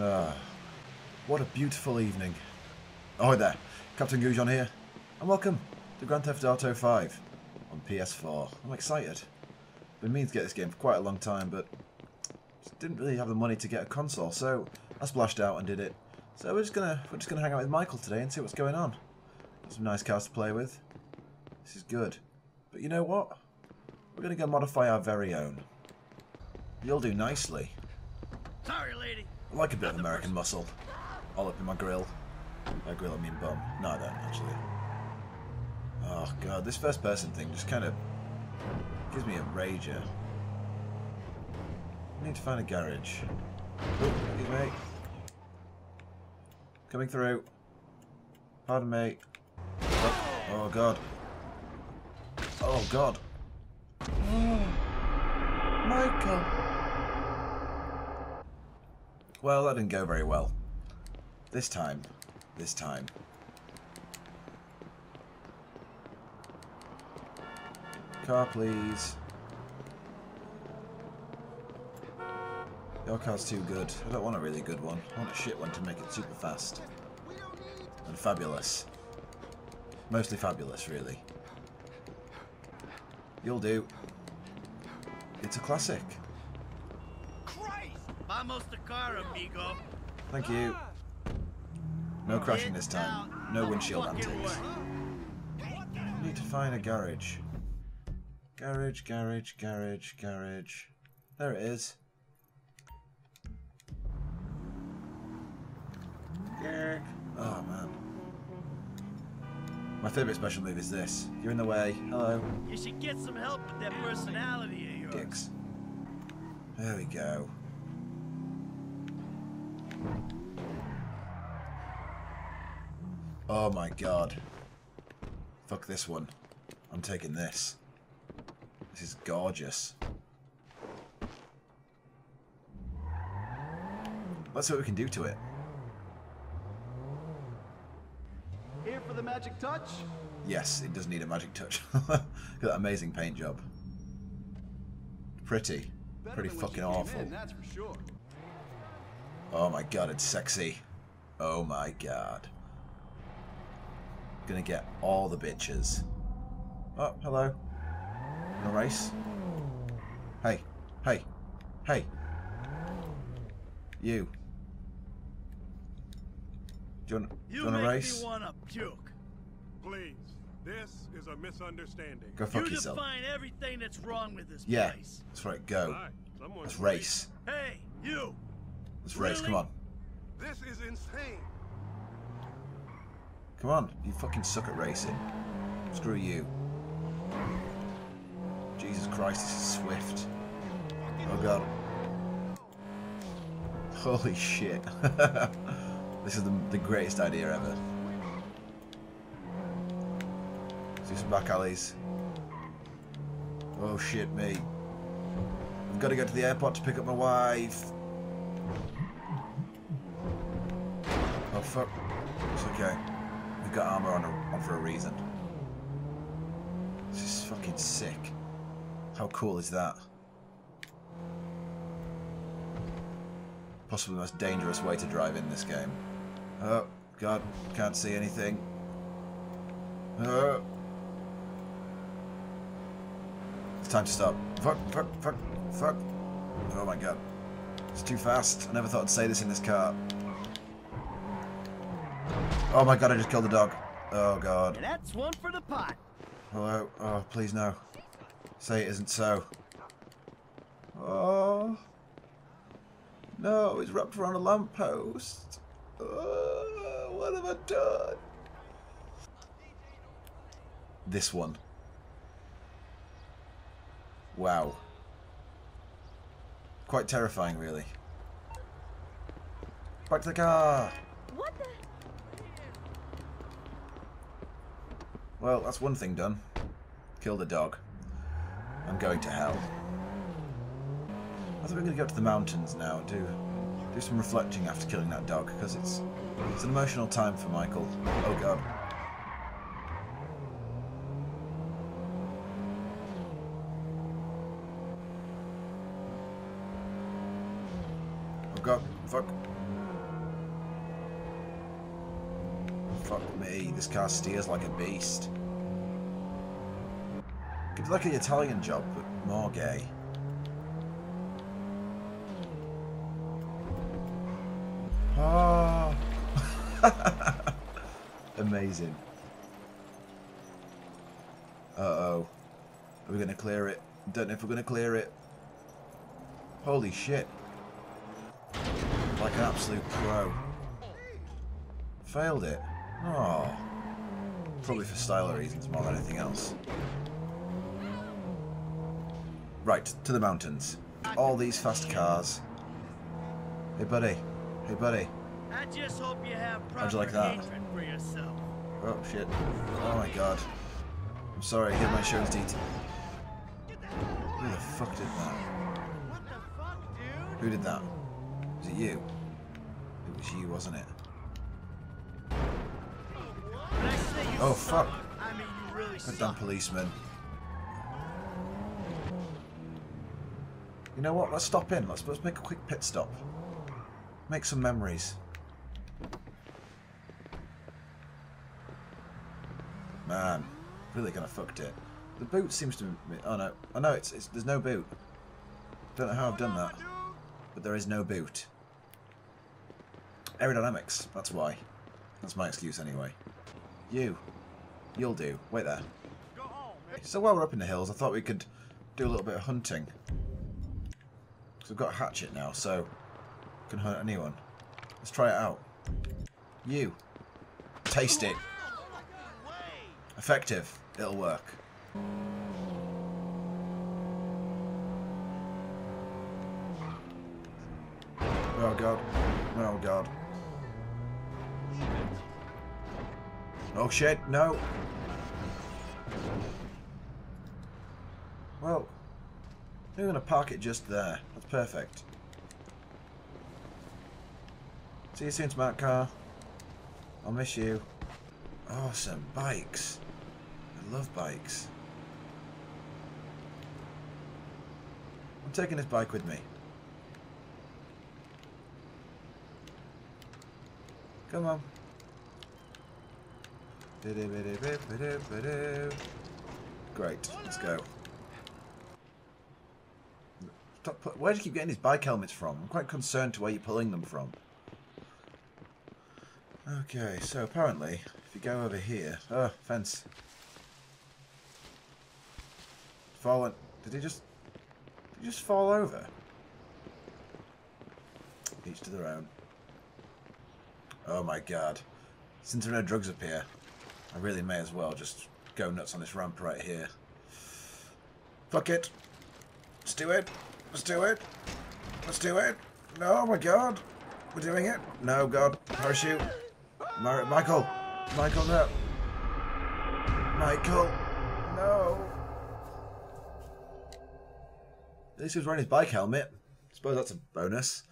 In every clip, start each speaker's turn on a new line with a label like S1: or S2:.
S1: Ah, what a beautiful evening. Oh, there. Captain Goujon here, and welcome to Grand Theft Auto 5 on PS4. I'm excited. Been meaning to get this game for quite a long time, but didn't really have the money to get a console, so I splashed out and did it. So we're just gonna we're just gonna hang out with Michael today and see what's going on. Got some nice cars to play with. This is good. But you know what? We're gonna go modify our very own. You'll do nicely.
S2: Sorry, lady.
S1: I like a bit of American muscle. All up in my grill. By grill, I mean bum. No, I don't, actually. Oh, God. This first person thing just kind of gives me a rager. I need to find a garage. Oh. Coming through. Pardon me. Oh, oh God. Oh, God. Michael. Well, that didn't go very well. This time. This time. Car, please. Your car's too good. I don't want a really good one. I want a shit one to make it super fast. And fabulous. Mostly fabulous, really. You'll do. It's a classic.
S2: Vamos the car, amigo.
S1: Thank you. No crashing this time. No windshield antics. Need to find a garage. Garage, garage, garage, garage. There it is. Oh man. My favourite special move is this. You're in the way. Hello.
S2: You should get some help with that personality of yours.
S1: Dicks. There we go. Oh my god. Fuck this one. I'm taking this. This is gorgeous. Let's see what we can do to it.
S3: Here for the magic touch?
S1: Yes, it does need a magic touch. Look at that amazing paint job. Pretty. Pretty
S3: than when she
S1: fucking awful.
S3: in, that's for sure.
S1: Oh my god, it's sexy. Oh my god. Gonna get all the bitches. Oh, hello. Wanna race? Hey, hey, hey. You. Do you want, do
S2: You
S1: you want to
S2: make
S1: race?
S2: me wanna puke.
S4: Please, this is a misunderstanding.
S1: Go fuck
S2: you
S1: yourself.
S2: define everything that's wrong with this
S1: Yeah,
S2: place.
S1: that's right, go.
S4: Someone's
S1: Let's race.
S2: Hey, you.
S1: Let's race, come on.
S4: This is insane.
S1: Come on, you fucking suck at racing. Screw you. Jesus Christ, this is swift. Oh god. Holy shit. this is the, the greatest idea ever. Let's do some back alleys. Oh shit, me. I've got to go to the airport to pick up my wife. Fuck. It's okay. We've got armor on, on for a reason. This is fucking sick. How cool is that? Possibly the most dangerous way to drive in this game. Oh, God, can't see anything. Oh. It's time to stop. Fuck, fuck, fuck, fuck. Oh my god. It's too fast. I never thought I'd say this in this car. Oh my god, I just killed the dog. Oh god.
S2: That's one for the pot.
S1: Hello? Oh, please no. Say it isn't so. Oh. No, it's wrapped around a lamppost. Oh, what have I done? This one. Wow. Quite terrifying, really. Back to the car!
S5: What the?
S1: Well, that's one thing done. Killed a dog. I'm going to hell. I think we're going to go to the mountains now and do do some reflecting after killing that dog because it's it's an emotional time for Michael. Oh god. Oh god. Fuck. Fuck me, this car steers like a beast. Could do like an Italian job, but more gay. Ah. Amazing. Uh-oh. Are we going to clear it? Don't know if we're going to clear it. Holy shit. Like an absolute pro. Failed it. Oh. Probably for style reasons more than anything else. Right, to the mountains. All these fast cars. Hey buddy. Hey buddy.
S2: I just hope you have
S1: How'd you like that?
S2: for yourself.
S1: Oh shit. Oh my god. I'm sorry, I hit my insurance detail. Who the fuck did that?
S2: What the fuck, dude?
S1: Who did that? Was it you? It was you, wasn't it?
S2: When I say you
S1: Oh, fuck.
S2: I mean you really
S1: Goddamn policeman. You know what? Let's stop in. Let's, let's make a quick pit stop. Make some memories. Man, really kind of fucked it. The boot seems to be... Oh no. Oh no, it's, it's there's no boot. Don't know how I've done that. But there is no boot. Aerodynamics, that's why. That's my excuse anyway. You. You'll do. Wait there. So while we're up in the hills, I thought we could do a little bit of hunting. Because we've got a hatchet now, so we can hunt anyone. Let's try it out. You. Taste it. Effective. It'll work. Oh god. Oh god. Oh shit, no. Well, we're going to park it just there. That's perfect. See you soon, smart car. I'll miss you. Awesome. Bikes. I love bikes. I'm taking this bike with me. Come on. Great, let's go. Stop where do you keep getting these bike helmets from? I'm quite concerned to where you're pulling them from. Okay, so apparently, if you go over here... Oh, fence. Fallen. Did he just... Did he just fall over? Each to their own. Oh my god. Since there are no drugs up here, I really may as well just go nuts on this ramp right here. Fuck it. Let's do it. Let's do it. Let's do it. No, oh my god. We're doing it. No, God. Parachute. Mar Michael. Michael, no. Michael. No. At least he was wearing his bike helmet. I suppose that's a bonus.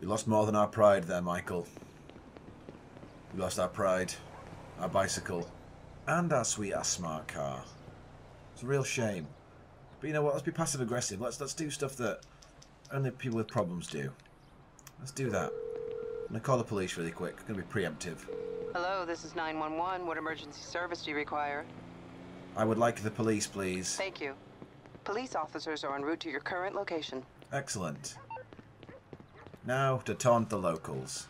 S1: We lost more than our pride there, Michael. We lost our pride, our bicycle, and our sweet ass smart car. It's a real shame. But you know what? Let's be passive aggressive. Let's let's do stuff that only people with problems do. Let's do that. I'm gonna call the police really quick. I'm gonna be preemptive.
S5: Hello, this is 911. What emergency service do you require?
S1: I would like the police, please.
S5: Thank you. Police officers are en route to your current location.
S1: Excellent. Now to taunt the locals.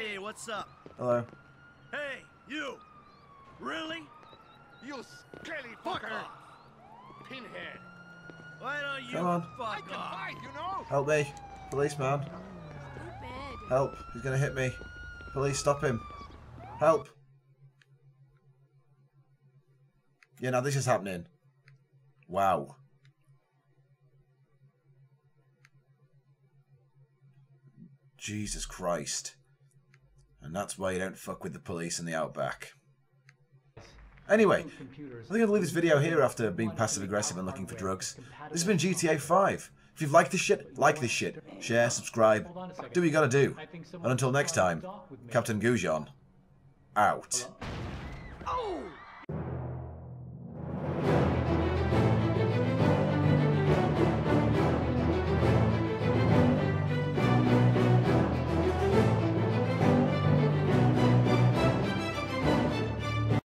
S2: Hey, what's up?
S1: Hello.
S2: Hey, you! Really?
S4: You skelly
S2: Fuck
S4: fucker!
S2: off!
S4: Pinhead!
S2: Why don't you
S1: Come on.
S2: fuck off?
S4: Fight, you know?
S1: Help me. Policeman.
S6: Stupid.
S1: Help. He's gonna hit me. Police, stop him. Help. Yeah, now this is happening. Wow. Jesus Christ. And that's why you don't fuck with the police in the outback. Anyway, I think I'll leave this video here after being passive aggressive and looking for drugs. This has been GTA 5. If you've liked this shit, like this shit. Share, subscribe, do what you gotta do. And until next time, Captain Goujon, out.
S2: Oh!